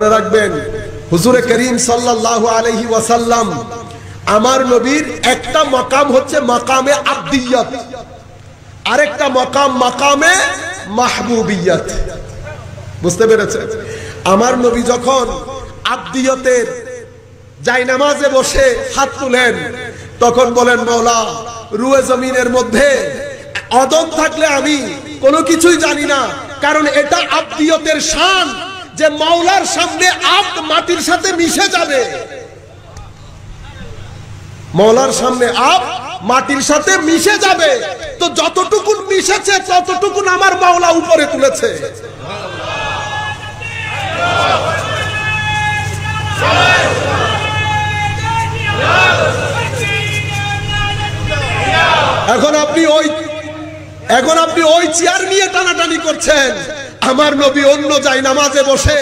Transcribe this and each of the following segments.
রাখবেন, হুজুরে করিম সাল্লাল্লাহু আলাইহি ওয়াসাল্লাম আমার নবীর একটা মকাম হচ্ছে মাকামে আব্দিয়ত, আরেকটা মকাম মাকামে মাহবুবিয়ত। বুঝতে পেরেছে আমার নবী যখন আব্দিয়তের যাই নামাজে বসে হাত তুলেন, তখন বলেন মৌলা রুয়ে জমিনের মধ্যে অদম থাকলে আমি কোনো কিছুই জানি না, কারণ এটা আব্দিয়তের শান। যে মাওলার সামনে আব্দ মাটির সাথে মিশে যাবে। মৌলার সামনে আপ মাটির সাথে মিশে যাবে। তো যতটুকুন মিশেছে, ততটুকুন আমার মাওলা উপরে তুলেছে। এখন আপনি ওই এখন আপনি ওই চেয়ার নিয়ে টানাটানি করছেন। আমার নবী অন্য যাই নামাজে বসে।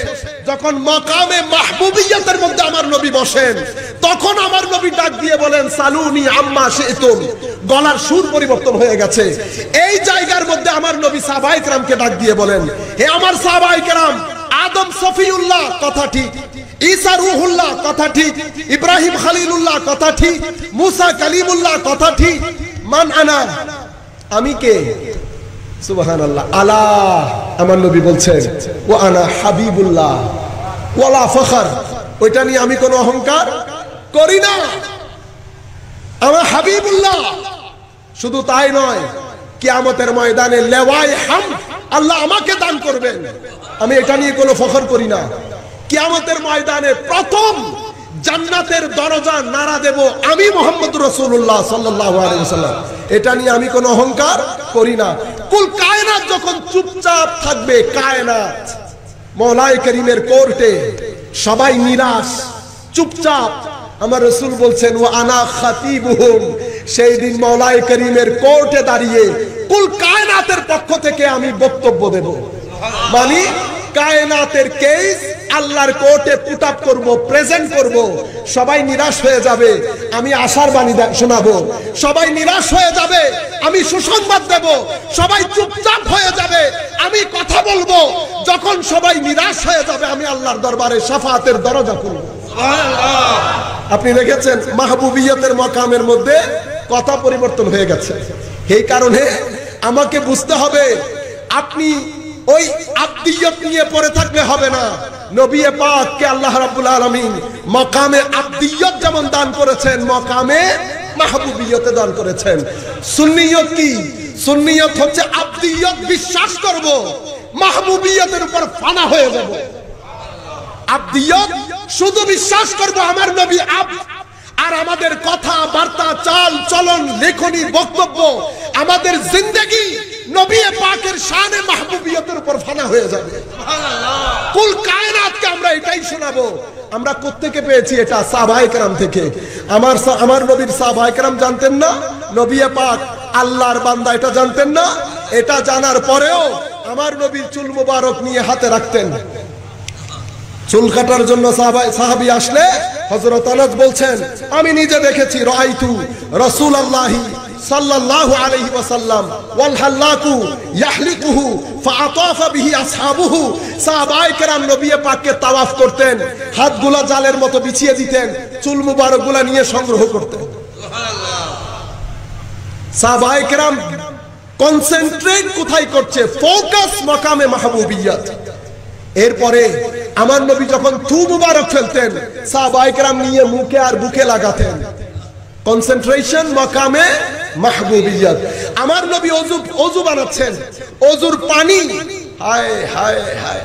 যখন মকামে মাহবুবিয়াতের মধ্যে আমার নবী বসেন, তখন আমার নবী ডাক দিয়ে বলেন, সালুনি আম্মা শেতুম। গলার সুর পরিবর্তন হয়ে গেছে। এই জায়গার মধ্যে আমার নবী সাহাবাই কেরামকে ডাক দিয়ে বলেন, হে আমার সাবাই কেরাম, আদম সফিউল্লাহ, কথা ঠিক। ঈসা রুহুল্লাহ, কথা ঠিক। ইব্রাহিম খালিলুল্লাহ, কথা ঠিক। মুসা কালিমুল্লাহ, কথা ঠিক। মান আনা, আমি কে? সুবাহান আল্লাহ আল্লাহ আমার নবী বলছেন ও আনা হাবিবুল্লাহ ওয়ালা ফখর। ওইটা নিয়ে আমি কোনো অহংকার করি না। আমার হাবিবুল্লাহ, শুধু তাই নয়, কিয়ামতের ময়দানে লেওয়াই হাম, আল্লাহ আমাকে দান করবেন। আমি এটা নিয়ে কোনো ফখর করি না। কিয়ামতের ময়দানে প্রথম জান্নাতের দরজা নাড়া দেব আমি মোহাম্মদ রসুল্লাহ সাল্লাম এটা নিয়ে আমি কোনো অহংকার করি না। কুল কায়নাত যখন চুপচাপ থাকবে, কায়নাত মৌলাই করিমের কোর্টে সবাই নিরাশ, চুপচাপ। আমার রসুল বলছেন ও আনা খাতিবুহুম। সেই দিন মলাই করিমের কোর্টে দাঁড়িয়ে কুল কায়নাতের পক্ষ থেকে আমি বক্তব্য দেব। মানে কায়নাতের কেস আল্লাহর কোর্টে পুট আপ করব প্রেজেন্ট করব। সবাই নিরাশ হয়ে যাবে আমি আশার বাণী শোনাবো। সবাই নিরাশ হয়ে যাবে আমি সুসংবাদ দেব। সবাই চুপচাপ হয়ে যাবে আমি কথা বলব। যখন সবাই নিরাশ হয়ে যাবে আমি আল্লাহর দরবারে সাফাতের দরজা খুলব। আপনি দেখেছেন মাহবুবিয়তের মকামের মধ্যে কথা পরিবর্তন হয়ে গেছে। এই কারণে আমাকে বুঝতে হবে আপনি ওই আব্দিয়ত নিয়ে পড়ে থাকলে হবে না। নবী পাককে আল্লাহ রাব্বুল আলামিন মকামে আব্দিয়ত যেমন দান করেছেন, মকামে মাহবুবিয়তে দান করেছেন। সুন্নিয়ত কি? সুন্নিয়ত হচ্ছে আব্দিয়ত বিশ্বাস করব, মাহবুবিয়তের উপর ফানা হয়ে যাব। আব্দিয়ত শুধু বিশ্বাস করব আমার নবী আব, আর আমাদের কথা, বার্তা, চাল, চলন, লেখনী, বক্তব্য, আমাদের জিন্দগি নবী পাকের শানে মাহবুবিয়তের উপর ফানা হয়ে যাবে। কুল কায়নাতকে আমরা এটাই শোনাবো। আমরা কোত্থেকে পেয়েছি এটা থেকে? আমার আমার নবীর জানতেন না? নবী পাক আল্লাহর বান্দা এটা জানতেন না? এটা জানার পরেও আমার নবীর চুল মুবারক নিয়ে হাতে রাখতেন। চুল কাটার জন্য সাহাবি আসলে হজরত আনাস বলছেন আমি নিজে দেখেছি রাইতু রসুল আল্লাহি সাল্লাল্লাহু আলাইহি ওয়াসাল্লাম ওয়াল হাল্লাকু ইয়াহলিকুহু ফাআতাফা বিহি আসহাবুহু। সাহাবায়ে কেরাম নবী পাককে তাওয়াফ করতেন হাতগুলা জালের মতো বিছিয়ে দিতেন চুল মুবারকগুলা নিয়ে সংগ্রহ করতেন। সুবহানাল্লাহ। সাহাবায়ে কেরাম কনসেন্ট্রেট কোথায় করছে? ফোকাস মাকামে মাহবুবিয়াত। এরপরে আমার নবী যখন থু মুবারক ফেলতেন সাহাবাইকরাম নিয়ে মুখে আর বুকে লাগাতেন। কনসেন্ট্রেশন মাকামে মাহবুবিয়াত। আমার নবী অজু অজু বানাচ্ছেন। অজুর পানি। হায় হায় হায়।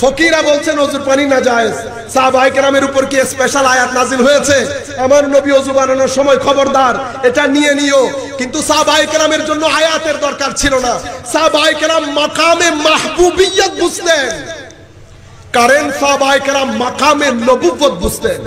ফকিরা বলছেন, অজুর পানি না যায় সাহাবাই কেরামের উপর কি স্পেশাল আয়াত নাজিল হয়েছে? আমার নবী অজু বানানোর সময় খবরদার, এটা নিয়ে নিও। কিন্তু সাহাবাই কেরামের জন্য আয়াতের দরকার ছিল না। সাহাবাই কেরাম মাকামে মাহবুবিয়াত বুঝতেন। কারেন সাহাবাই কেরাম মাকামে নবুবত বুঝতেন।